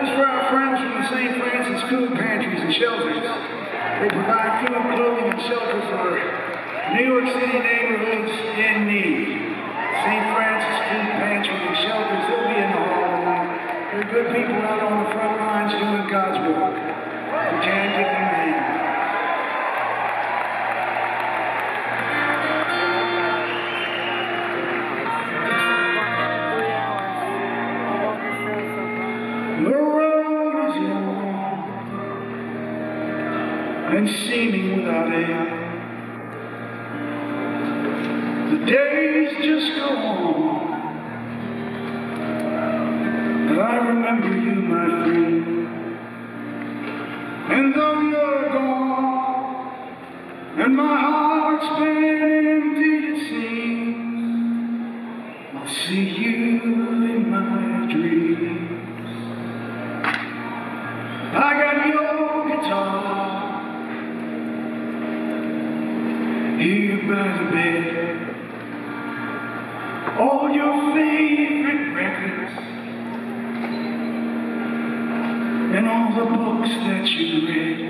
For our friends from the St. Francis Food Pantries and Shelters. They provide food, clothing, and shelter for New York City neighborhoods in need. And seeming without end. The days just go on. And I remember you, my friend. And though you're gone, and my heart's been emptied, it seems, I'll see you in my dreams. Here by bed. All your favorite records and all the books that you read.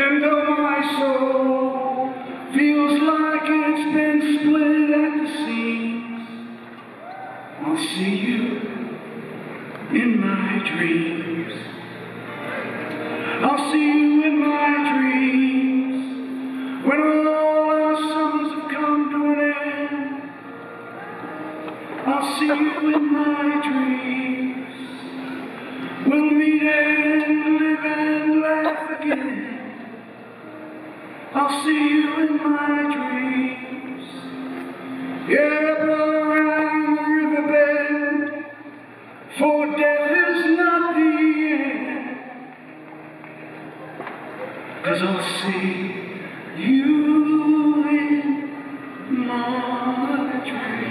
And though my soul feels like it's been split at the seams, I'll see you in my dreams. I'll see you in I'll see you in my dreams. Yeah, around the riverbed. For death is not the I'll see you in my dreams.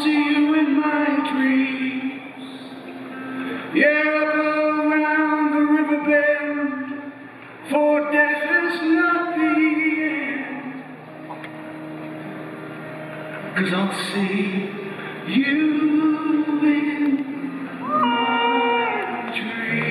see you in my dreams. Yeah, go around the river bend, for death is not the end. Cause I'll see you in my dreams.